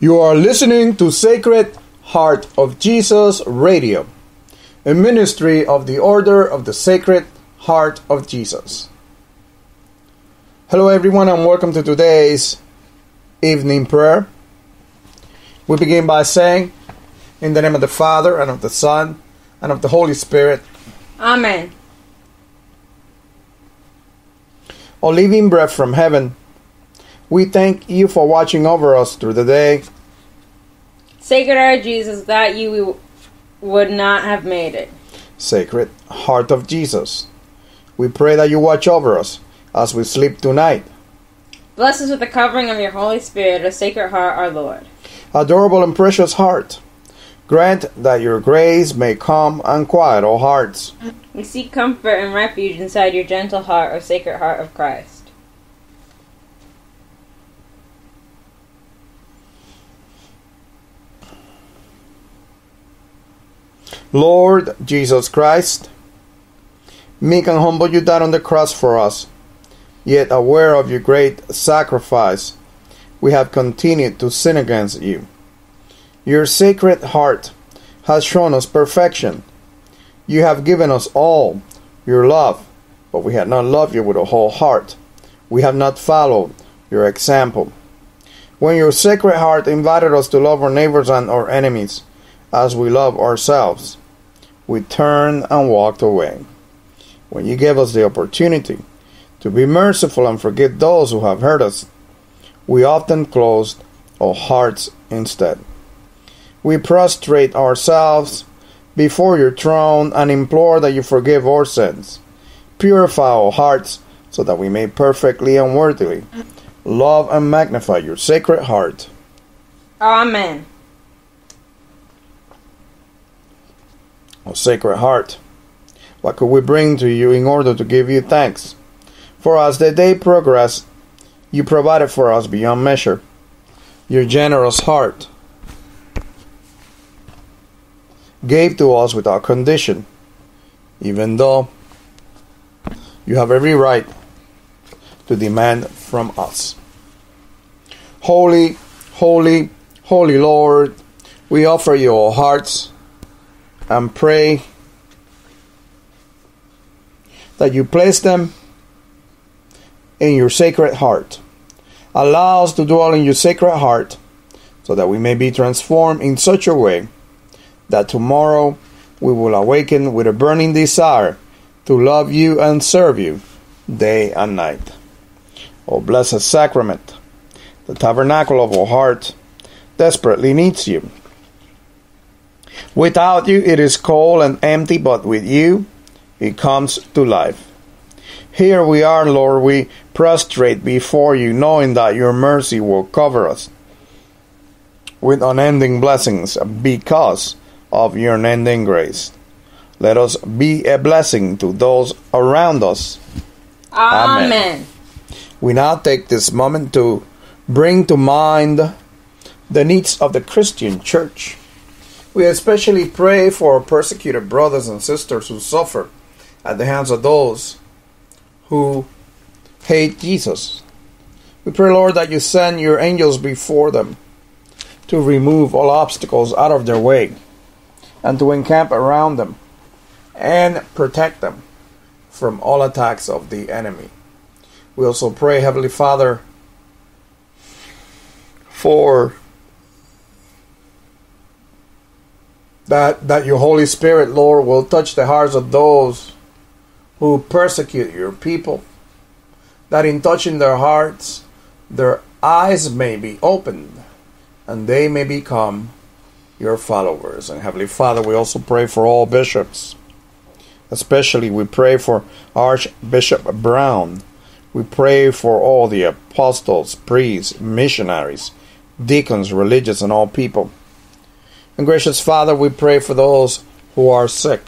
You are listening to Sacred Heart of Jesus Radio, a ministry of the Order of the Sacred Heart of Jesus. Hello, everyone, and welcome to today's evening prayer. We begin by saying, In the name of the Father, and of the Son, and of the Holy Spirit, Amen. O living breath from heaven, we thank you for watching over us through the day. Sacred Heart of Jesus, that you would not have made it. Sacred Heart of Jesus, we pray that you watch over us as we sleep tonight. Bless us with the covering of your Holy Spirit, O Sacred Heart, our Lord. Adorable and precious heart, grant that your grace may calm and quiet all hearts. We seek comfort and refuge inside your gentle heart, O Sacred Heart of Christ. Lord Jesus Christ, meek and humble you died on the cross for us, yet aware of your great sacrifice, we have continued to sin against you. Your sacred heart has shown us perfection. You have given us all your love, but we have not loved you with a whole heart. We have not followed your example. When your sacred heart invited us to love our neighbors and our enemies as we love ourselves, we turned and walked away. When you gave us the opportunity to be merciful and forgive those who have hurt us, we often closed our hearts instead. We prostrate ourselves before your throne and implore that you forgive our sins. Purify our hearts so that we may perfectly and worthily love and magnify your sacred heart. Amen. O Sacred Heart, what could we bring to you in order to give you thanks? For as the day progressed, you provided for us beyond measure. Your generous heart gave to us without condition, even though you have every right to demand from us. Holy, holy, holy Lord, we offer you our hearts and pray that you place them in your sacred heart. Allow us to dwell in your sacred heart so that we may be transformed in such a way that tomorrow we will awaken with a burning desire to love you and serve you day and night. O blessed sacrament, the tabernacle of our heart desperately needs you. Without you, it is cold and empty, but with you, it comes to life. Here we are, Lord, we prostrate before you, knowing that your mercy will cover us with unending blessings because of your unending grace. Let us be a blessing to those around us. Amen. Amen. We now take this moment to bring to mind the needs of the Christian church. We especially pray for persecuted brothers and sisters who suffer at the hands of those who hate Jesus. We pray, Lord, that you send your angels before them to remove all obstacles out of their way and to encamp around them and protect them from all attacks of the enemy. We also pray, Heavenly Father, for that that your Holy Spirit, Lord, will touch the hearts of those who persecute your people. That in touching their hearts, their eyes may be opened and they may become your followers. And Heavenly Father, we also pray for all bishops. Especially, we pray for Archbishop Brown. We pray for all the apostles, priests, missionaries, deacons, religious, and all people. And gracious Father, we pray for those who are sick,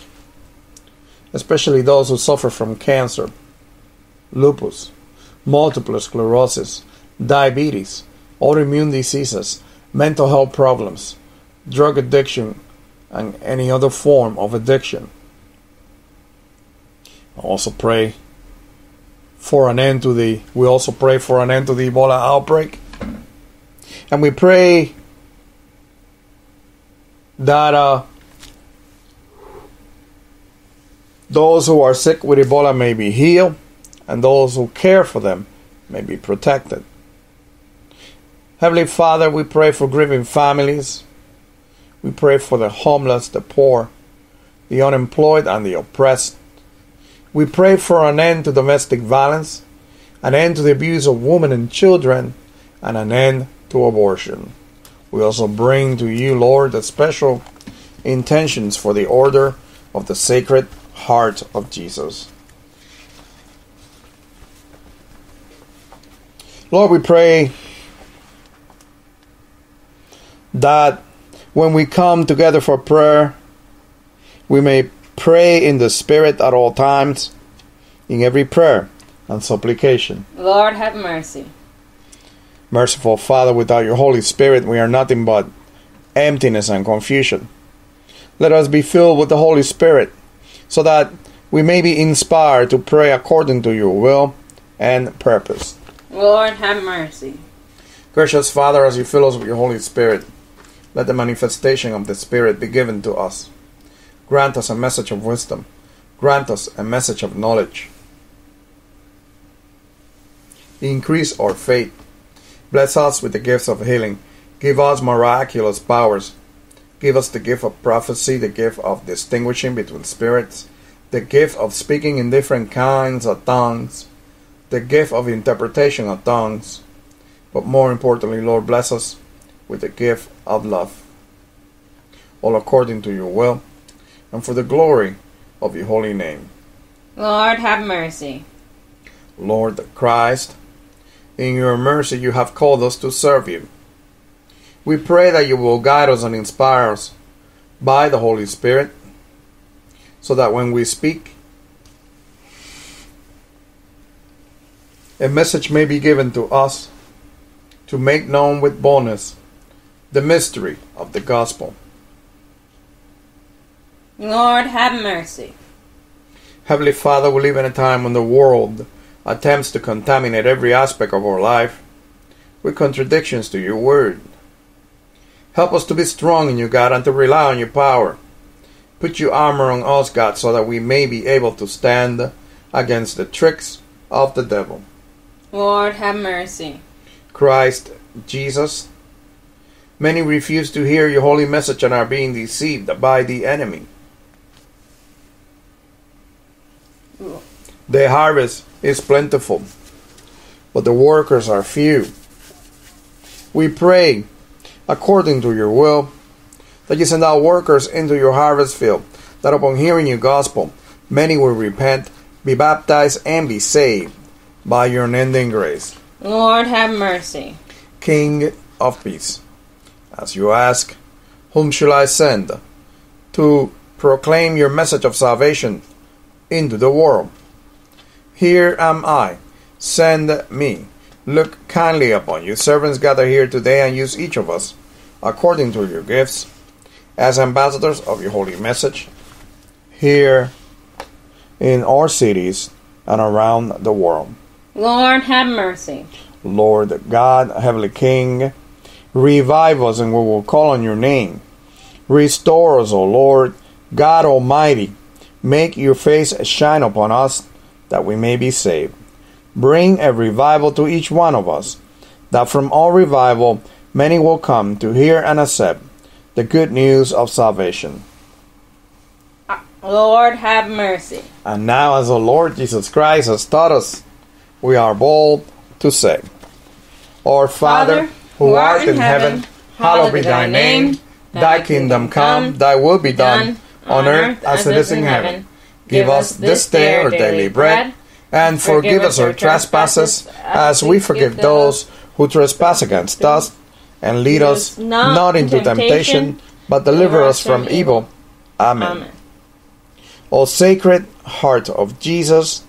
especially those who suffer from cancer, lupus, multiple sclerosis, diabetes, autoimmune diseases, mental health problems, drug addiction, and any other form of addiction. I also pray for an end to the we also pray for an end to the Ebola outbreak. And we pray that uh, those who are sick with Ebola may be healed, and those who care for them may be protected. Heavenly Father, we pray for grieving families. We pray for the homeless, the poor, the unemployed, and the oppressed. We pray for an end to domestic violence, an end to the abuse of women and children, and an end to abortion. We also bring to you, Lord, the special intentions for the order of the Sacred Heart of Jesus. Lord, we pray that when we come together for prayer, we may pray in the Spirit at all times, in every prayer and supplication. Lord, have mercy. Merciful Father, without your Holy Spirit, we are nothing but emptiness and confusion. Let us be filled with the Holy Spirit so that we may be inspired to pray according to your will and purpose. Lord, have mercy. Gracious Father, as you fill us with your Holy Spirit, let the manifestation of the Spirit be given to us. Grant us a message of wisdom. Grant us a message of knowledge. Increase our faith. Bless us with the gifts of healing. Give us miraculous powers. Give us the gift of prophecy, the gift of distinguishing between spirits, the gift of speaking in different kinds of tongues, the gift of interpretation of tongues. But more importantly, Lord, bless us with the gift of love. All according to your will and for the glory of your holy name. Lord, have mercy. Lord the Christ, in your mercy you have called us to serve you. We pray that you will guide us and inspire us by the Holy Spirit so that when we speak, a message may be given to us to make known with boldness the mystery of the gospel. Lord, have mercy. Heavenly Father, we live in a time when the world attempts to contaminate every aspect of our life with contradictions to your word. Help us to be strong in you, God, and to rely on your power. Put your armor on us, God, so that we may be able to stand against the tricks of the devil. Lord, have mercy. Christ Jesus, many refuse to hear your holy message and are being deceived by the enemy. The harvest is plentiful, but the workers are few. We pray, according to your will, that you send out workers into your harvest field, that upon hearing your gospel, many will repent, be baptized, and be saved by your unending grace. Lord, have mercy. King of peace, as you ask, whom shall I send to proclaim your message of salvation into the world? Here am I, send me. Look kindly upon you, servants gather here today, and use each of us according to your gifts as ambassadors of your holy message here in our cities and around the world. Lord, have mercy. Lord God, Heavenly King, revive us and we will call on your name. Restore us, O Lord, God Almighty. Make your face shine upon us that we may be saved. Bring a revival to each one of us, that from all revival many will come to hear and accept the good news of salvation. Lord, have mercy. And now, as the Lord Jesus Christ has taught us, we are bold to say, Our Father, who art in heaven, hallowed be thy name. Thy kingdom come, thy will be done, on earth as it is in heaven. Give us this day our daily bread, and forgive us our trespasses, as we forgive those who trespass against us. And lead us not into temptation, but deliver us from evil. Amen. O sacred heart of Jesus,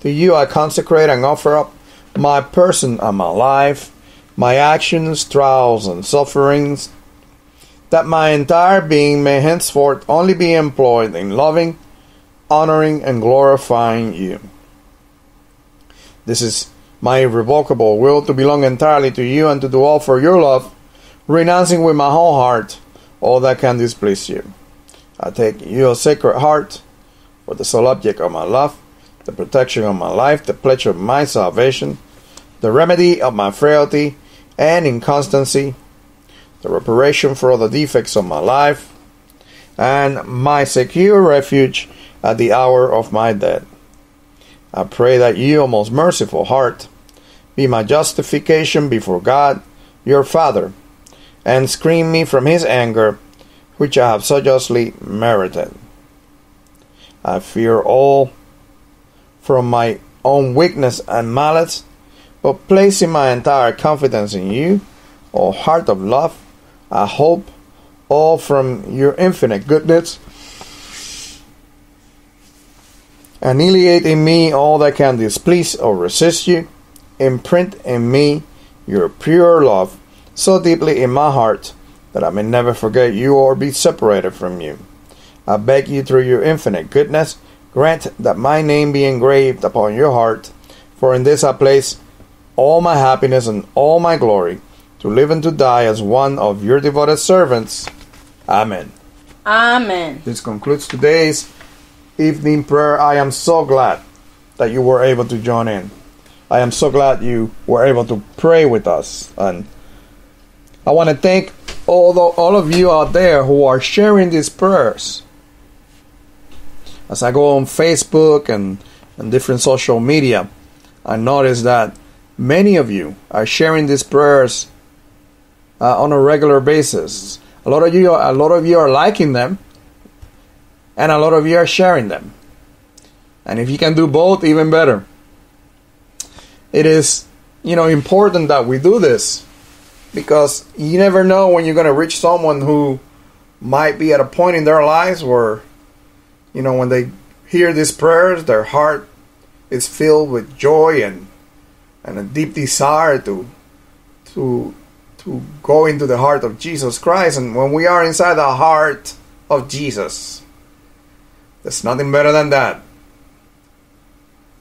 to you I consecrate and offer up my person and my life, my actions, trials, and sufferings, that my entire being may henceforth only be employed in loving, honoring, and glorifying you. This is my irrevocable will to belong entirely to you and to do all for your love, renouncing with my whole heart all that can displease you. I take your sacred heart for the sole object of my love, the protection of my life, the pledge of my salvation, the remedy of my frailty and inconstancy, the reparation for all the defects of my life, and my secure refuge at the hour of my death. I pray that you, O most merciful heart, be my justification before God, your Father, and screen me from his anger, which I have so justly merited. I fear all from my own weakness and malice, but placing my entire confidence in you, O heart of love, I hope all from your infinite goodness. Annihilate in me all that can displease or resist you. Imprint in me your pure love so deeply in my heart that I may never forget you or be separated from you. I beg you through your infinite goodness, grant that my name be engraved upon your heart, for in this I place all my happiness and all my glory, to live and to die as one of your devoted servants. Amen. Amen. This concludes today's evening prayer. I am so glad that you were able to join in. I am so glad you were able to pray with us. And I want to thank all, the, all of you out there who are sharing these prayers. As I go on Facebook and, and different social media, I notice that many of you are sharing these prayers uh, on a regular basis. A lot of you, a lot of you are liking them, and a lot of you are sharing them. And if you can do both, even better. It is, you know, important that we do this because you never know when you're going to reach someone who might be at a point in their lives where, you know, when they hear these prayers, their heart is filled with joy and and a deep desire to to to go into the heart of Jesus Christ. And when we are inside the heart of Jesus, there's nothing better than that.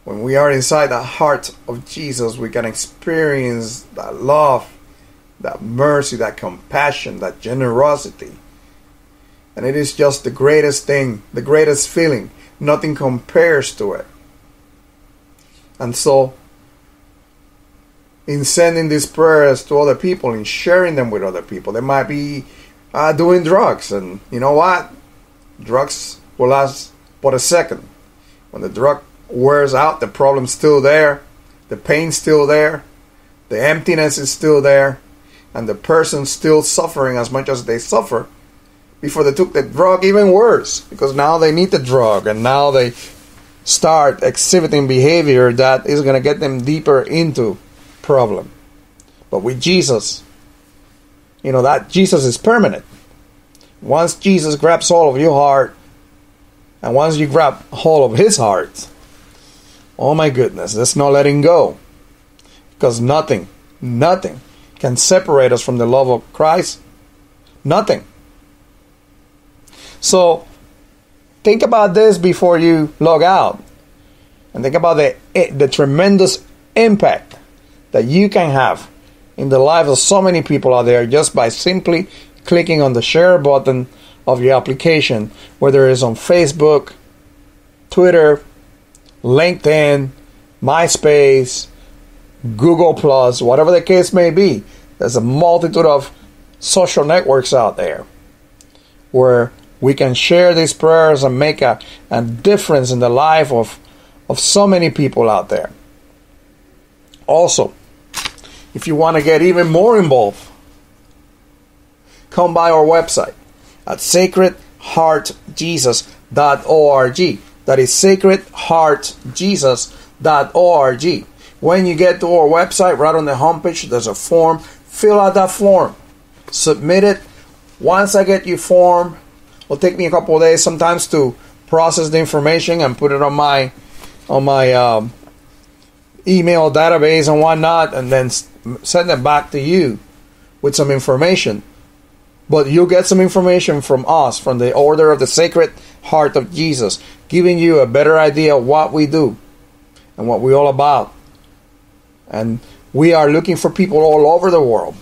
When we are inside the heart of Jesus, we can experience that love, that mercy, that compassion, that generosity. And it is just the greatest thing, the greatest feeling. Nothing compares to it. And so, in sending these prayers to other people in sharing them with other people, they might be uh, doing drugs. And you know what? Drugs will last but a second. When the drug wears out, the problem's still there, the pain's still there, the emptiness is still there, and the person's still suffering as much as they suffer before they took the drug, even worse, because now they need the drug and now they start exhibiting behavior that is going to get them deeper into problem. But with Jesus, you know that Jesus is permanent. Once Jesus grabs hold of your heart, and once you grab hold of his heart, oh my goodness, there's no letting go. Because nothing, nothing can separate us from the love of Christ. Nothing. So think about this before you log out. And think about the, the tremendous impact that you can have in the lives of so many people out there just by simply clicking on the share button of your application, whether it's on Facebook, Twitter, LinkedIn, MySpace, Google Plus, whatever the case may be. There's a multitude of social networks out there where we can share these prayers and make a, a difference in the life of, of so many people out there. Also, if you want to get even more involved, come by our website at sacredheartjesus.org. That is sacredheartjesus.org. When you get to our website, right on the homepage, there's a form. Fill out that form. Submit it. Once I get your form, it'll take me a couple days sometimes to process the information and put it on my on my um, email database and whatnot, and then send it back to you with some information. But you'll get some information from us, from the Order of the Sacred Heart of Jesus, giving you a better idea of what we do and what we're all about. And we are looking for people all over the world